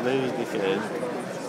Maybe because.